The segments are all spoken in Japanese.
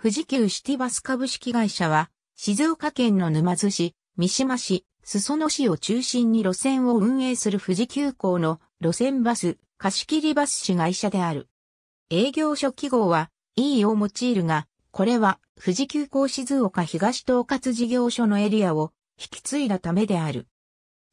富士急シティバス株式会社は、静岡県の沼津市、三島市、裾野市を中心に路線を運営する富士急行の路線バス、貸切バス市会社である。営業所記号は E を用いるが、これは富士急行静岡東統括事業所のエリアを引き継いだためである。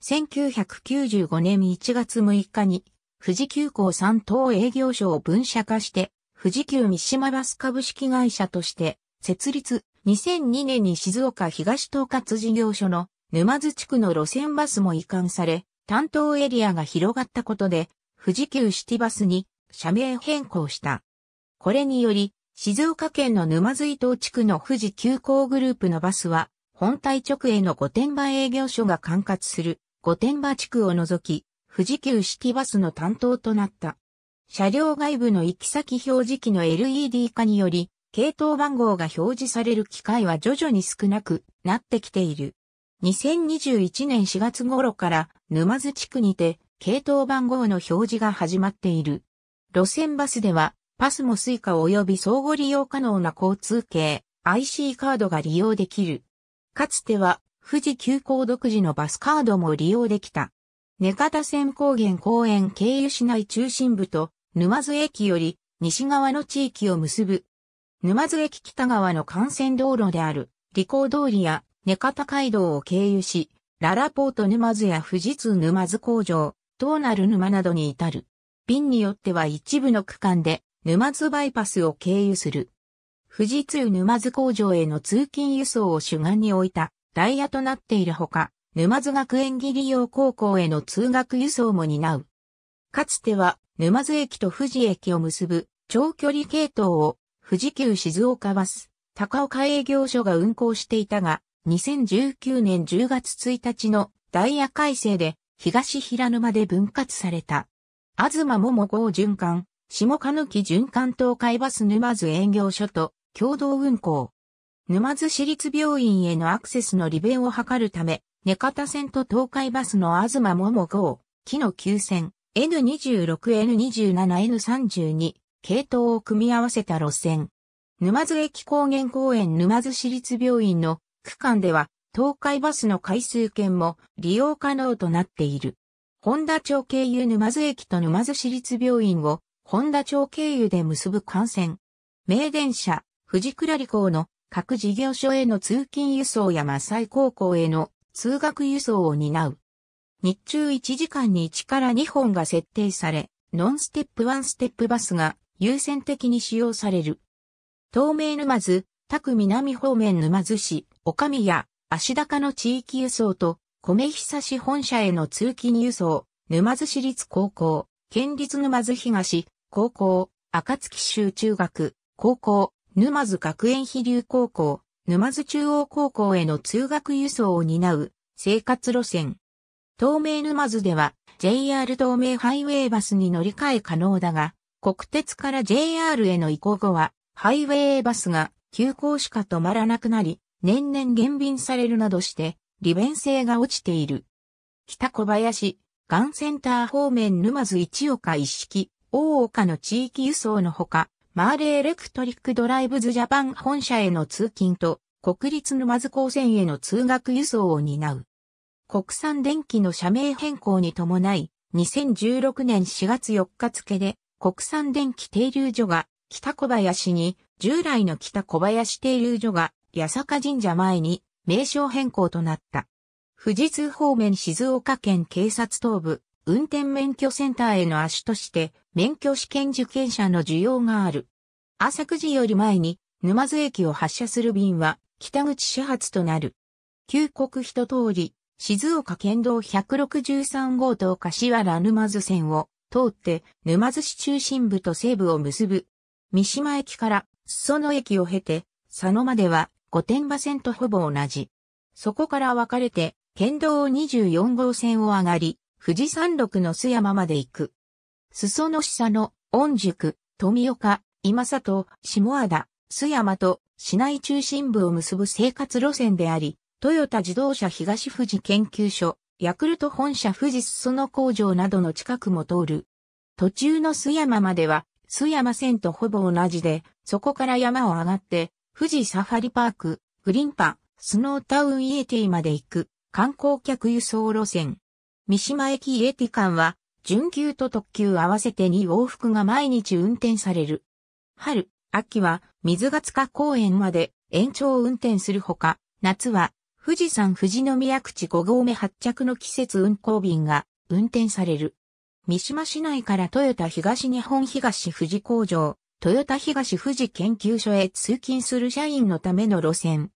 1995年1月6日に富士急行3等営業所を分社化して富士急三島バス株式会社として設立2002年に静岡東統括事業所の沼津地区の路線バスも移管され担当エリアが広がったことで富士急シティバスに社名変更した。これにより静岡県の沼津伊東地区の富士急行グループのバスは本体直営の御殿場営業所が管轄する御殿場地区を除き富士急シティバスの担当となった。車両外部の行き先表示器の LED 化により、系統番号が表示される機会は徐々に少なくなってきている。2021年4月頃から沼津地区にて系統番号の表示が始まっている。路線バスではパスモスイカ及び相互利用可能な交通系 IC カードが利用できる。かつては富士急行独自のバスカードも利用できた。根方線高原公園経由市内中心部と沼津駅より西側の地域を結ぶ。沼津駅北側の幹線道路である、利口通りや根方街道を経由し、ララポート沼津や富士通沼津工場、東なる沼などに至る。便によっては一部の区間で沼津バイパスを経由する。富士通沼津工場への通勤輸送を主眼に置いたダイヤとなっているほか、沼津学園技利用高校への通学輸送も担う。かつては沼津駅と富士駅を結ぶ長距離系統を富士急静岡バス、高岡営業所が運行していたが、2019年10月1日のダイヤ改正で東平沼で分割された。東桃号循環、下鹿抜循環東海バス沼津営業所と共同運行。沼津市立病院へのアクセスの利便を図るため、根方線と東海バスの東桃号、木の急線、N26、N27、N32 系統を組み合わせた路線。沼津駅高原公園沼津市立病院の区間では東海バスの回数券も利用可能となっている。本田町経由沼津駅と沼津市立病院を本田町経由で結ぶ幹線。名電車、藤倉里港の各事業所への通勤輸送やマサイ高校への通学輸送を担う。日中1時間に1から2本が設定され、ノンステップ1ステップバスが優先的に使用される。東名沼津、宅南方面沼津市、岡宮、足高の地域輸送と、米久市本社への通勤輸送、沼津市立高校、県立沼津東、高校、暁州中学、高校、沼津学園飛流高校、沼津中央高校への通学輸送を担う生活路線。東名沼津では JR 東名ハイウェイバスに乗り換え可能だが、国鉄から JR への移行後は、ハイウェイバスが急行しか止まらなくなり、年々減便されるなどして、利便性が落ちている。北小林、がんセンター方面沼津市岡一色、大岡の地域輸送のほか、マーレエレクトリックドライブズジャパン本社への通勤と、国立沼津高専への通学輸送を担う。国産電機の社名変更に伴い、2016年4月4日付で国産電気停留所が北小林に、従来の北小林停留所が八坂神社前に名称変更となった。富士通方面静岡県警察東部運転免許センターへの足として免許試験受験者の需要がある。朝9時より前に沼津駅を発車する便は北口始発となる。旧国一通り静岡県道163号と柏原沼津線を通って沼津市中心部と西部を結ぶ。三島駅から裾野駅を経て佐野までは御殿場線とほぼ同じ。そこから分かれて県道24号線を上がり、富士山麓の須山まで行く。裾野市佐野、御宿、富岡、今里、下和田、須山と市内中心部を結ぶ生活路線であり、トヨタ自動車東富士研究所、ヤクルト本社富士裾野工場などの近くも通る。途中の須山までは、須山線とほぼ同じで、そこから山を上がって、富士サファリパーク、グリンパ、スノータウンイエティまで行く観光客輸送路線。三島駅イエティ間は、準急と特急合わせて2往復が毎日運転される。春、秋は水ヶ塚公園まで延長運転するほか、夏は富士山富士宮口5合目発着の季節運行便が運転される。三島市内からトヨタ東日本東富士工場、トヨタ東富士研究所へ通勤する社員のための路線。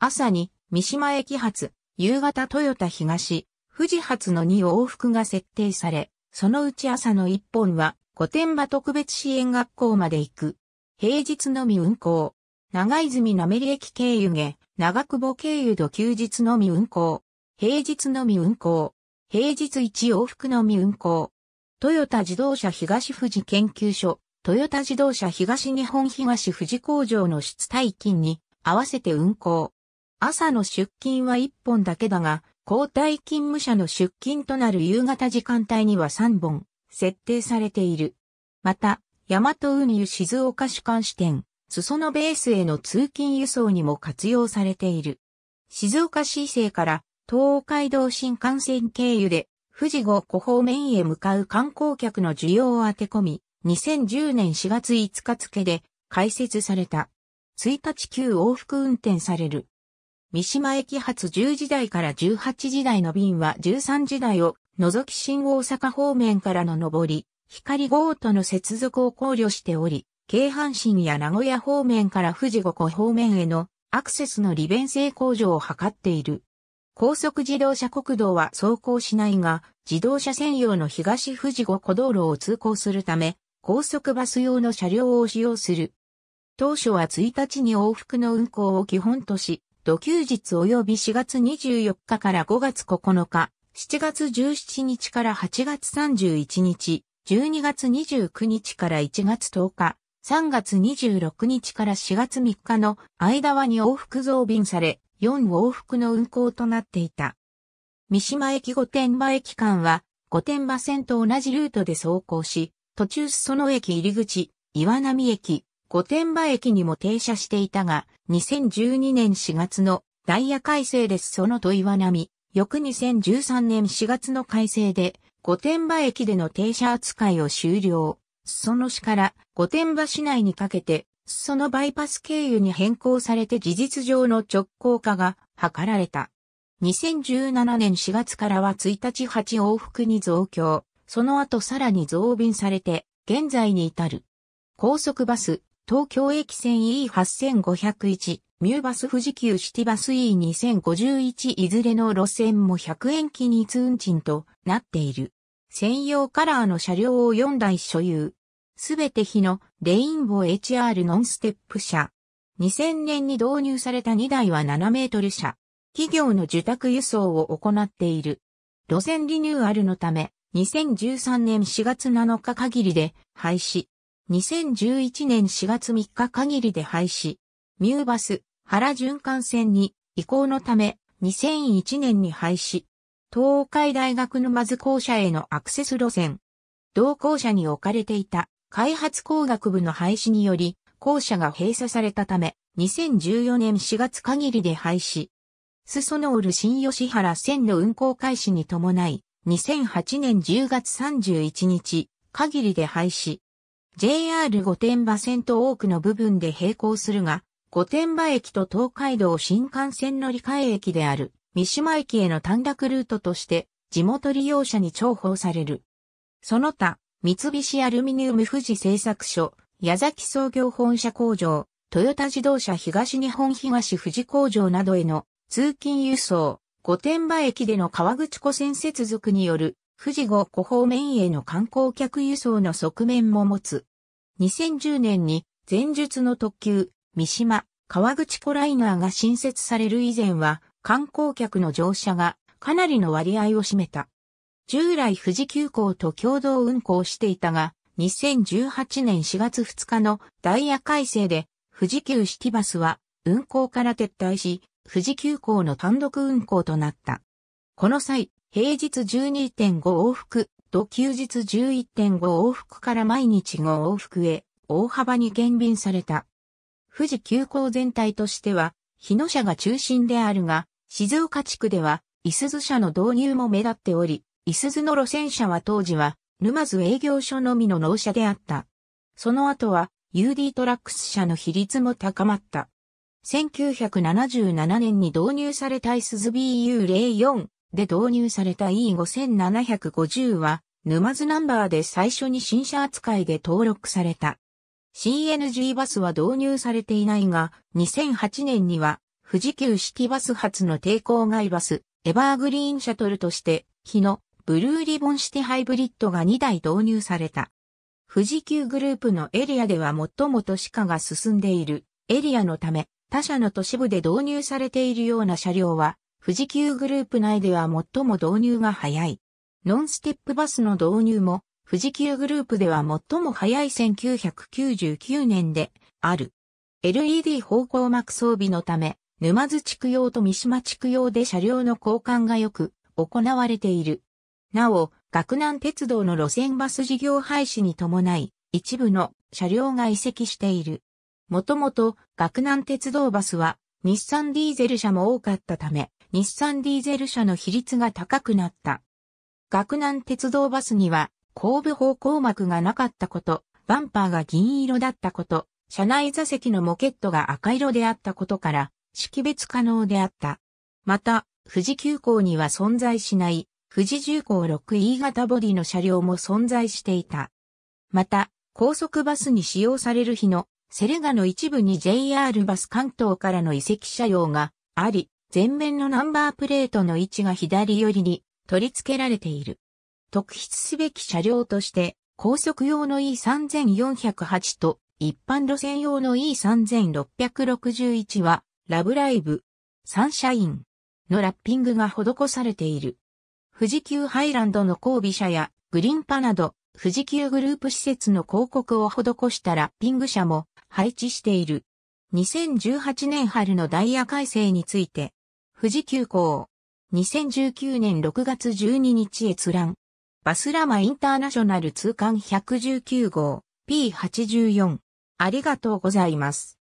朝に三島駅発、夕方トヨタ東、富士発の2往復が設定され、そのうち朝の1本は御殿場特別支援学校まで行く。平日のみ運行。長泉なめり駅経由へ、長久保経由と休日のみ運行。平日のみ運行。平日1往復のみ運行。トヨタ自動車東富士研究所、トヨタ自動車東日本東富士工場の出退勤に合わせて運行。朝の出勤は1本だけだが、交代勤務者の出勤となる夕方時間帯には3本設定されている。また、大和運輸静岡主幹支店、裾野ベースへの通勤輸送にも活用されている。静岡市政から東海道新幹線経由で富士五湖方面へ向かう観光客の需要を当て込み、2010年4月5日付で開設された。1日9往復運転される。三島駅発10時台から18時台の便は13時台を除き新大阪方面からの上り、光号との接続を考慮しており、京阪神や名古屋方面から富士五湖方面へのアクセスの利便性向上を図っている。高速自動車国道は走行しないが、自動車専用の東富士五湖道路を通行するため、高速バス用の車両を使用する。当初は1日に往復の運行を基本とし、土休日及び4月24日から5月9日、7月17日から8月31日、12月29日から1月10日、3月26日から4月3日の間は2往復増便され、4往復の運行となっていた。三島駅御殿場駅間は、御殿場線と同じルートで走行し、途中その駅入り口、岩波駅、御殿場駅にも停車していたが、2012年4月のダイヤ改正ですそのと岩波、翌2013年4月の改正で、御殿場駅での停車扱いを終了。その市から御殿場市内にかけて、そのバイパス経由に変更されて事実上の直行化が図られた。2017年4月からは1日8往復に増強、その後さらに増便されて、現在に至る。高速バス、東京駅線 E8501、ミューバス富士急シティバス E2051 いずれの路線も100円期日運賃となっている。専用カラーの車両を4台所有。すべて日のレインボー HR ノンステップ車。2000年に導入された2台は7メートル車。企業の受託輸送を行っている。路線リニューアルのため、2013年4月7日限りで廃止。2011年4月3日限りで廃止。ミューバス、原循環線に移行のため、2001年に廃止。東海大学沼津校舎へのアクセス路線。同校舎に置かれていた開発工学部の廃止により、校舎が閉鎖されたため、2014年4月限りで廃止。スソノール新吉原線の運行開始に伴い、2008年10月31日、限りで廃止。JR 御殿場線と多くの部分で並行するが、御殿場駅と東海道新幹線乗り換え駅である三島駅への短絡ルートとして地元利用者に重宝される。その他、三菱アルミニウム富士製作所、矢崎創業本社工場、トヨタ自動車東日本東富士工場などへの通勤輸送、御殿場駅での川口湖線接続による富士五湖方面への観光客輸送の側面も持つ。2010年に前述の特急、三島、川口湖ライナーが新設される以前は観光客の乗車がかなりの割合を占めた。従来富士急行と共同運行していたが、2018年4月2日のダイヤ改正で富士急シティバスは運行から撤退し、富士急行の単独運行となった。この際、平日12.5往復と休日11.5往復から毎日5往復へ大幅に減便された。富士急行全体としては、日野社が中心であるが、静岡地区では、伊豆社の導入も目立っており、伊豆の路線車は当時は、沼津営業所のみの納車であった。その後は、UD トラックス社の比率も高まった。1977年に導入されたイスズ BU04 で導入された E5750 は、沼津ナンバーで最初に新車扱いで登録された。CNG バスは導入されていないが、2008年には富士急シティバス発の抵抗外バス、エバーグリーンシャトルとして、日のブルーリボンシティハイブリッドが2台導入された。富士急グループのエリアでは最も都市化が進んでいるエリアのため、他社の都市部で導入されているような車両は、富士急グループ内では最も導入が早い。ノンステップバスの導入も、富士急グループでは最も早い1999年である。LED 方向膜装備のため、沼津地区用と三島地区用で車両の交換がよく行われている。なお、学南鉄道の路線バス事業廃止に伴い、一部の車両が移籍している。もともと、学南鉄道バスは、日産ディーゼル車も多かったため、日産ディーゼル車の比率が高くなった。学南鉄道バスには、後部方向膜がなかったこと、バンパーが銀色だったこと、車内座席のモケットが赤色であったことから、識別可能であった。また、富士急行には存在しない、富士重工 6E 型ボディの車両も存在していた。また、高速バスに使用される日のセレガの一部に JR バス関東からの移籍車両があり、前面のナンバープレートの位置が左寄りに取り付けられている。特筆すべき車両として、高速用の E3408 と一般路線用の E3661 はラブライブ、サンシャインのラッピングが施されている。富士急ハイランドの交尾車やグリンパなど富士急グループ施設の広告を施したラッピング車も配置している。2018年春のダイヤ改正について、富士急行、2019年6月12日閲覧、バスラマインターナショナル通関119号 P84、ありがとうございます。